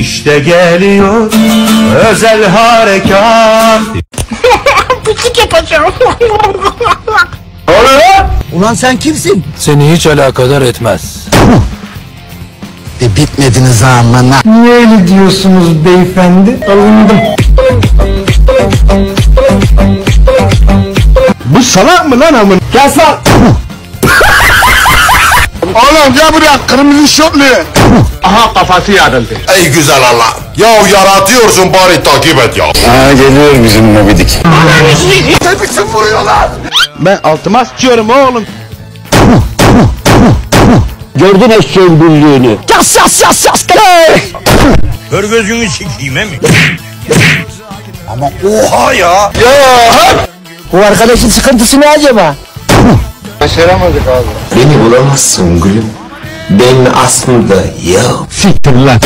İşte geliyor özel harekat. Ulan sen kimsin? Seni hiç alakadar etmez. E bitmediniz amına. Niye öyle diyorsunuz beyefendi? Alındım. Bu salak mı lan amın? Gel sal. Oğlum gel buraya kırmızı şortlu. Aha kafası yarıldı. Ey güzel Allah. Ya yaratıyorsun bari takip et ya. Ha geliyor bizim Mobidik. Ne biçim vuruyorlar? Ben altıma sıçıyorum oğlum. Gördün eşeğin büllüğünü. Yas yas yas yas. Kör gözünü sikeyim mi? Oha ya. Bu arkadaşın sıkıntısı ne acaba? Başaramadık abi. Beni bulamazsın gülüm. Ben aslında ya. Siktir lan.